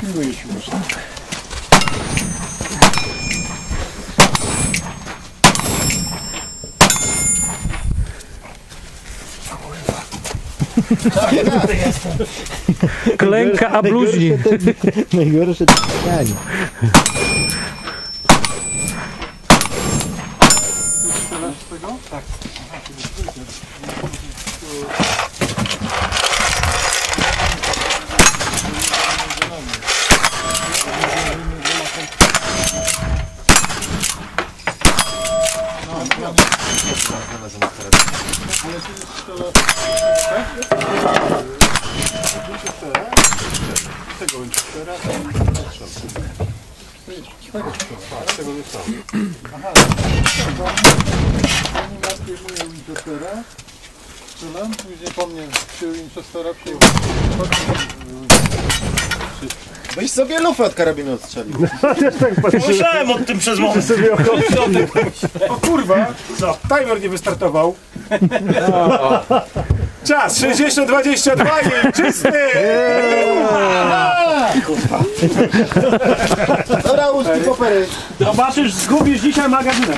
Pilnuję się już. Klęka, a bluźni. Najgorsze to pytanie. Strzelasz tego? Tak. Ale ty strzelasz z tego Winchestera? Z tego Winchestera? Tak, z tego wystrzału. Aha, Zanim ja przyjmuję Winchestera, strzelam, później po mnie się Winchestera przyjął. Byś sobie lufę od karabinu odstrzelił. Myślałem o tym przez moment. O kurwa! Co? Timer nie wystartował. Czas 60-22 i czysty! Dobra, łóżki popery. Zobaczysz, zgubisz dzisiaj magazynę.